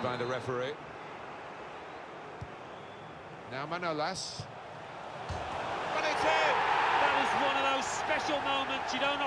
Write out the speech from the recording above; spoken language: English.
counted by the referee. Now Manolas. And it's in! That was one of those special moments you don't